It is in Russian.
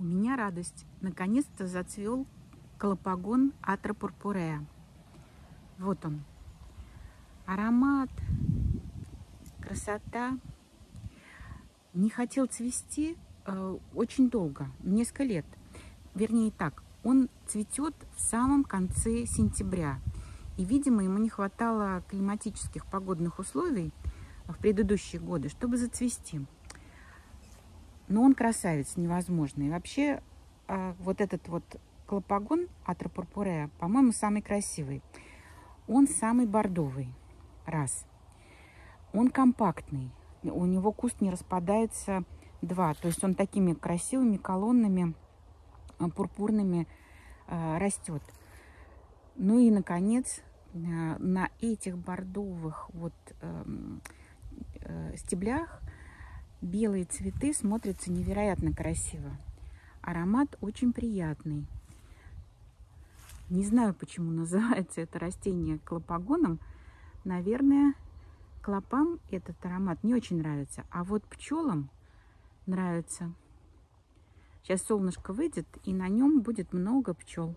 У меня радость. Наконец-то зацвел колопагон Атра пурпурея. Вот он. Аромат, красота. Не хотел цвести э, очень долго, несколько лет. Вернее так, он цветет в самом конце сентября. И, видимо, ему не хватало климатических погодных условий в предыдущие годы, чтобы зацвести. Но он красавец невозможный. И вообще, а, вот этот вот клопагон Атропурпурея, по-моему, самый красивый. Он самый бордовый. Раз. Он компактный. У него куст не распадается. Два. То есть он такими красивыми колоннами а, пурпурными а, растет. Ну и, наконец, на этих бордовых вот эм, э, стеблях Белые цветы смотрятся невероятно красиво. Аромат очень приятный. Не знаю, почему называется это растение клопогоном. Наверное, клопам этот аромат не очень нравится. А вот пчелам нравится. Сейчас солнышко выйдет, и на нем будет много пчел.